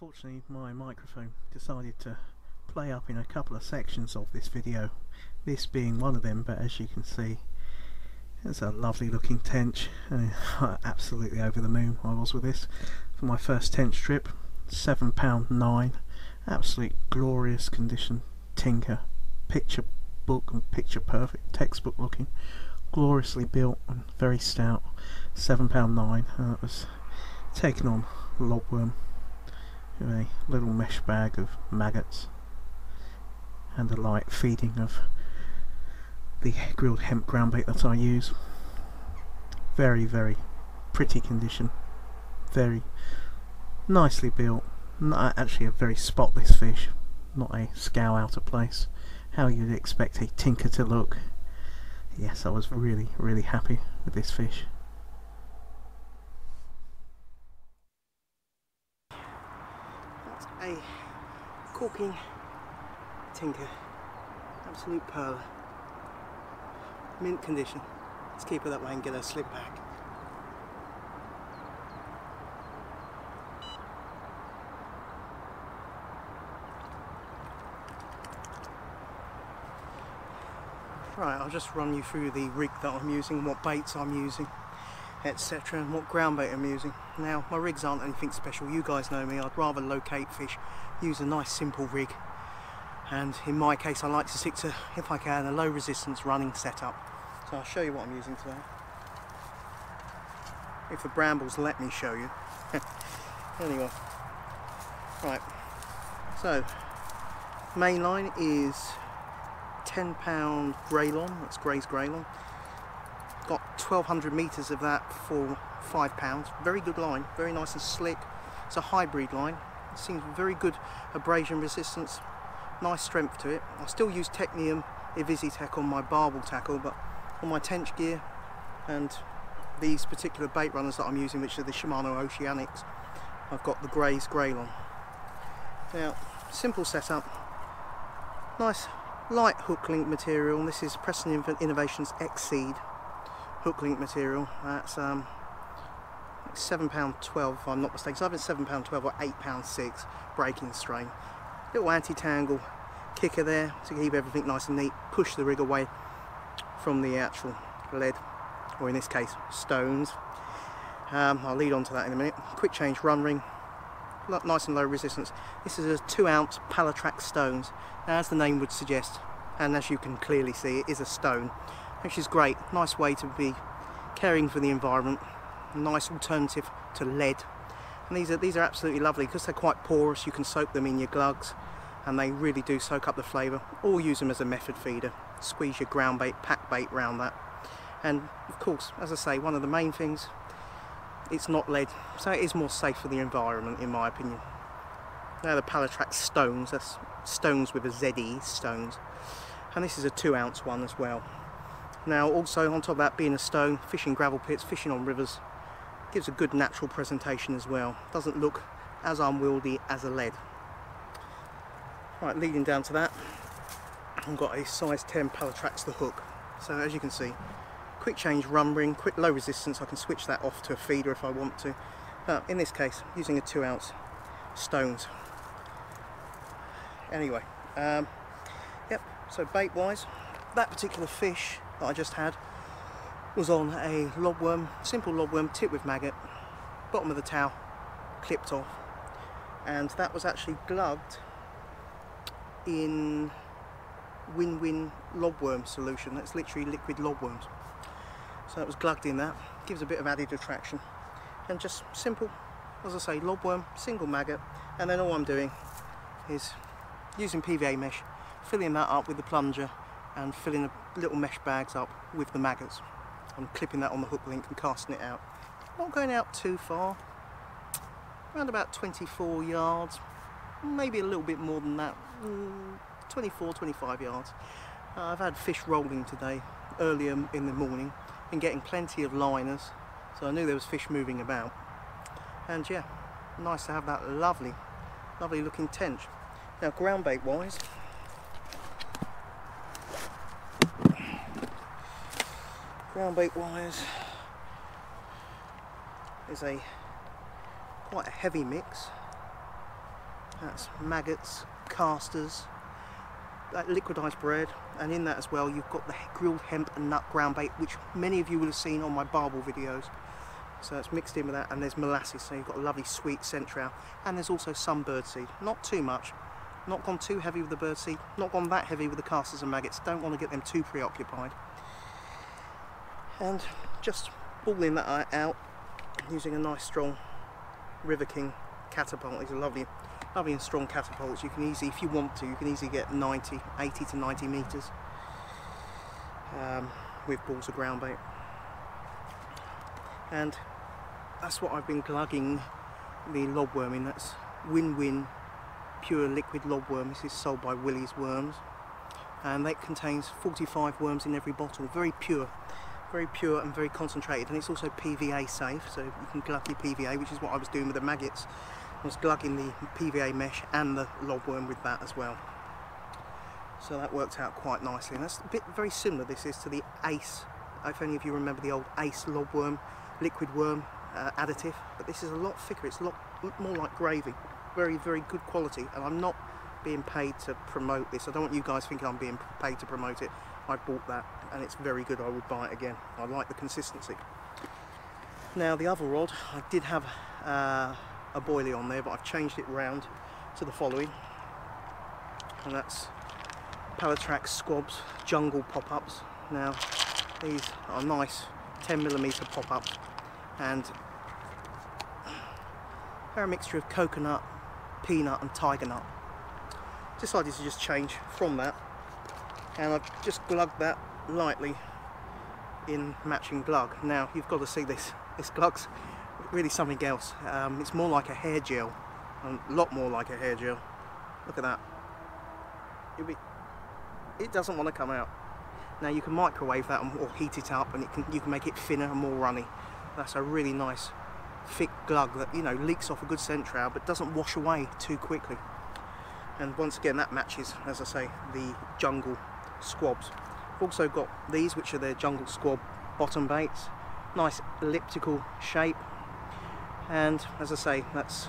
unfortunately my microphone decided to play up in a couple of sections of this video. This being one of them but as you can see it's a lovely looking tench absolutely over the moon I was with this. For my first tench trip £7.9 absolute glorious condition. Tinca. Picture book and picture perfect. Textbook looking. Gloriously built and very stout. £7.9 and it was taken on lobworm with a little mesh bag of maggots and a light feeding of the grilled hemp ground bait that I use. Very, very pretty condition. Very nicely built. Not actually a very spotless fish. Not a scow out of place. How you'd expect a tinca to look. Yes, I was really, really happy with this fish. A corking tinca. Absolute pearl. Mint condition. Let's keep her that way and get her slip back. Right, I'll just run you through the rig that I'm using, and what baits I'm using etc and what ground bait I'm using. Now my rigs aren't anything special, you guys know me, I'd rather locate fish, use a nice simple rig and in my case I like to stick to, if I can, a low resistance running setup. So I'll show you what I'm using today. If the brambles let me show you. anyway, right, so main line is 10 pound Greylon, that's Gray's Greylon 1200 meters of that for five pounds. Very good line very nice and slick. It's a hybrid line. It seems very good abrasion resistance nice strength to it. I still use Technium Invisitec on my barbel tackle but on my tench gear and these particular bait runners that I'm using which are the Shimano Oceanics I've got the Gray's Greylon now simple setup. Nice light hook link material this is Preston Innovations Exceed hook link material. That's um, £7.12 if I'm not mistaken. So either £7.12 or £8.6 breaking strain. Little anti-tangle kicker there to keep everything nice and neat. Push the rig away from the actual lead, or in this case, stones. Um, I'll lead on to that in a minute. Quick change run ring, nice and low resistance. This is a two ounce Pallatrax Stonze. Now, as the name would suggest, and as you can clearly see, it is a stone which is great. Nice way to be caring for the environment. Nice alternative to lead. And these are these are absolutely lovely because they're quite porous. You can soak them in your glugs, and they really do soak up the flavour. Or use them as a method feeder. Squeeze your ground bait, pack bait around that. And of course, as I say, one of the main things, it's not lead, so it is more safe for the environment, in my opinion. Now the Pallatrax Stonze, that's Stonze with a ZE, Stonze. And this is a two ounce one as well. Now also on top of that being a stone, fishing gravel pits, fishing on rivers, gives a good natural presentation as well. Doesn't look as unwieldy as a lead. Right, leading down to that, I've got a size 10 Pallatrax the hook. So as you can see, quick change run ring, quick low resistance, I can switch that off to a feeder if I want to. But in this case, using a two ounce stones. Anyway, um, yep, so bait wise, that particular fish that I just had was on a lobworm, simple lobworm, tip with maggot, bottom of the towel, clipped off. And that was actually glugged in win-win lobworm solution. That's literally liquid lobworms. So it was glugged in that, gives a bit of added attraction. And just simple, as I say, lobworm, single maggot, and then all I'm doing is using PVA mesh, filling that up with the plunger and filling the little mesh bags up with the maggots. I'm clipping that on the hook link and casting it out. Not going out too far, around about 24 yards, maybe a little bit more than that, mm, 24, 25 yards. Uh, I've had fish rolling today, earlier in the morning, and getting plenty of liners, so I knew there was fish moving about. And yeah, nice to have that lovely, lovely looking tench. Now ground bait wise, ground bait wise is a quite a heavy mix That's maggots, casters, that liquidized bread, and in that as well you've got the grilled hemp and nut ground bait, which many of you will have seen on my barbel videos. So it's mixed in with that, and there's molasses, so you've got a lovely sweet scent and there's also some birdseed, not too much, not gone too heavy with the birdseed, not gone that heavy with the casters and maggots, don't want to get them too preoccupied. And just balling that out using a nice strong River King catapult. These are lovely, lovely and strong catapults. You can easily, if you want to, you can easily get 90, 80 to 90 meters um, with balls of ground bait. And that's what I've been glugging the lobworm in. That's Win-Win pure liquid lobworm. This is sold by Willie's Worms, and that contains 45 worms in every bottle. Very pure very pure and very concentrated and it's also PVA safe so you can glug your PVA which is what I was doing with the maggots. I was glugging the PVA mesh and the lobworm with that as well. So that worked out quite nicely and that's a bit very similar this is to the ACE. If any of you remember the old ACE lobworm liquid worm uh, additive but this is a lot thicker it's a lot more like gravy. Very very good quality and I'm not being paid to promote this. I don't want you guys thinking I'm being paid to promote it I bought that and it's very good. I would buy it again. I like the consistency. Now the other rod, I did have uh, a boilie on there, but I've changed it round to the following, and that's Pallatrax Squabs Jungle pop-ups. Now these are nice 10 millimeter pop-ups, and they're a mixture of coconut, peanut, and tiger nut. Decided to just change from that and I've just glugged that lightly in matching glug. Now you've got to see this. This glug's really something else. Um, it's more like a hair gel, a lot more like a hair gel. Look at that. Be, it doesn't want to come out. Now you can microwave that or heat it up and it can, you can make it thinner and more runny. That's a really nice thick glug that you know leaks off a good scent trail but doesn't wash away too quickly. And once again that matches, as I say, the jungle squabs. Also got these which are their jungle squab bottom baits. Nice elliptical shape and as I say that's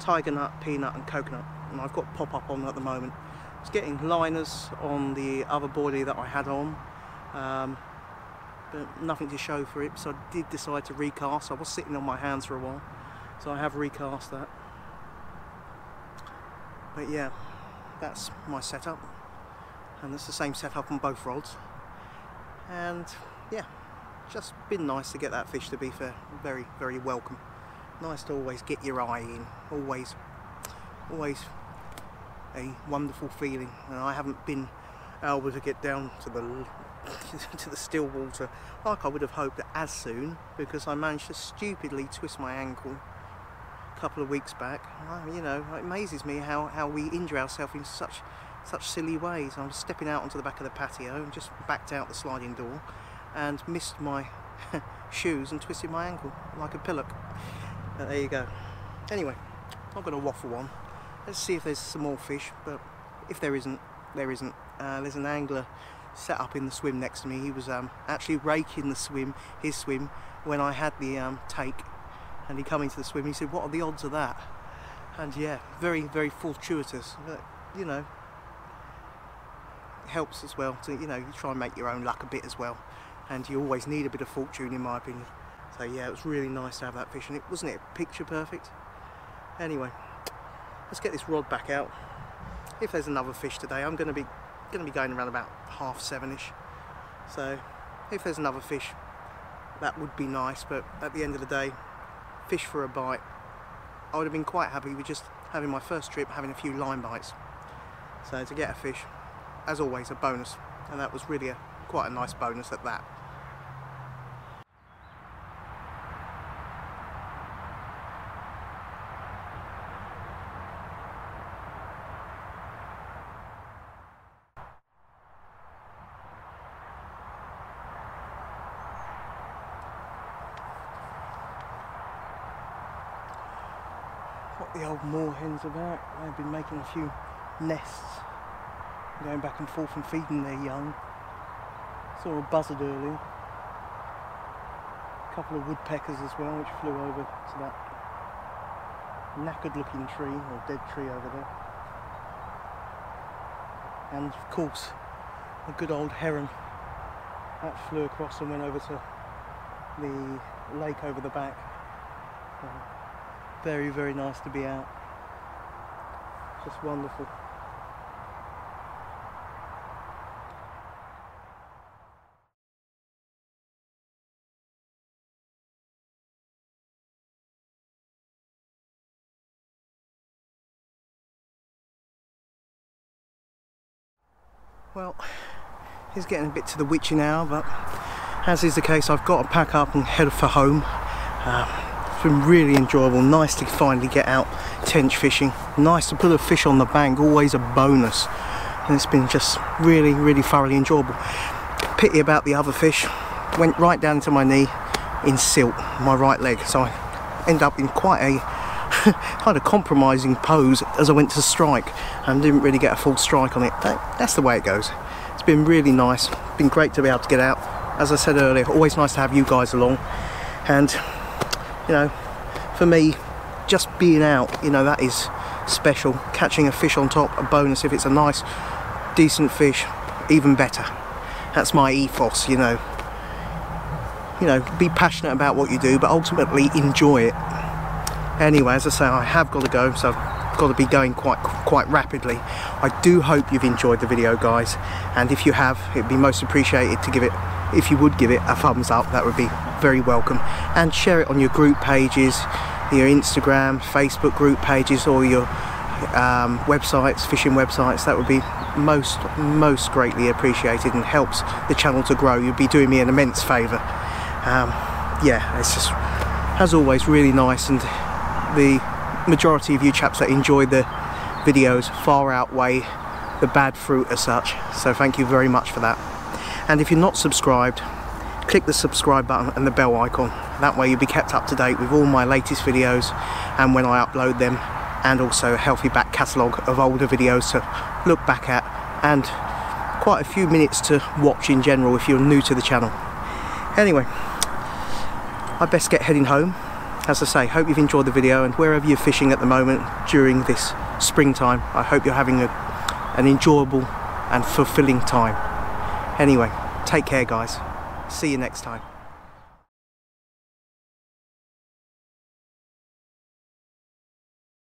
tiger nut, peanut and coconut and I've got pop up on at the moment. I was getting liners on the other body that I had on um, but nothing to show for it so I did decide to recast. I was sitting on my hands for a while so I have recast that. But yeah, that's my setup and it's the same setup on both rods. And yeah just been nice to get that fish to be fair very very welcome. Nice to always get your eye in always always a wonderful feeling. And I haven't been able to get down to the to the still water like I would have hoped as soon because I managed to stupidly twist my ankle a couple of weeks back. You know it amazes me how, how we injure ourselves in such such silly ways. I was stepping out onto the back of the patio and just backed out the sliding door and missed my shoes and twisted my ankle like a pillock. But there you go. Anyway, I'm going to waffle on. Let's see if there's some more fish, but if there isn't, there isn't. Uh, there's an angler set up in the swim next to me. He was um, actually raking the swim, his swim, when I had the um, take and he come into the swim. He said, what are the odds of that? And yeah, very, very fortuitous. But, you know, helps as well to you know you try and make your own luck a bit as well. And you always need a bit of fortune in my opinion. So yeah it was really nice to have that fish and it wasn't it picture perfect? Anyway let's get this rod back out. If there's another fish today I'm going to be going to be going around about half seven-ish. So if there's another fish that would be nice but at the end of the day fish for a bite. I would have been quite happy with just having my first trip having a few line bites. So to get a fish as always a bonus. And that was really a, quite a nice bonus at that. What the old moorhens about, they've been making a few nests going back and forth and feeding their young. Saw a buzzard earlier. A couple of woodpeckers as well, which flew over to that knackered looking tree or dead tree over there. And of course, a good old heron that flew across and went over to the lake over the back. Uh, very, very nice to be out. Just wonderful. Well, it's getting a bit to the witching hour, but as is the case, I've got to pack up and head for home. Um, it's been really enjoyable, nice to finally get out tench fishing. Nice to put a fish on the bank, always a bonus. And it's been just really, really thoroughly enjoyable. Pity about the other fish, went right down to my knee in silt, my right leg. So I end up in quite a kind of compromising pose as I went to strike and didn't really get a full strike on it. But that's the way it goes. It's been really nice, been great to be able to get out. As I said earlier, always nice to have you guys along. And, you know, for me, just being out, you know, that is special. Catching a fish on top, a bonus. If it's a nice, decent fish, even better. That's my ethos, you know. You know, be passionate about what you do, but ultimately enjoy it anyway as I say I have got to go so I've got to be going quite quite rapidly. I do hope you've enjoyed the video guys and if you have it'd be most appreciated to give it if you would give it a thumbs up that would be very welcome. And share it on your group pages your Instagram Facebook group pages or your um, websites fishing websites. That would be most most greatly appreciated and helps the channel to grow. You'd be doing me an immense favour um, yeah it's just as always really nice and the majority of you chaps that enjoy the videos far outweigh the bad fruit as such so thank you very much for that. And if you're not subscribed click the subscribe button and the bell icon. That way you'll be kept up to date with all my latest videos and when I upload them and also a healthy back catalogue of older videos to look back at and quite a few minutes to watch in general if you're new to the channel. Anyway I best get heading home as I say, hope you've enjoyed the video and wherever you're fishing at the moment during this springtime, I hope you're having a, an enjoyable and fulfilling time. Anyway, take care guys. See you next time.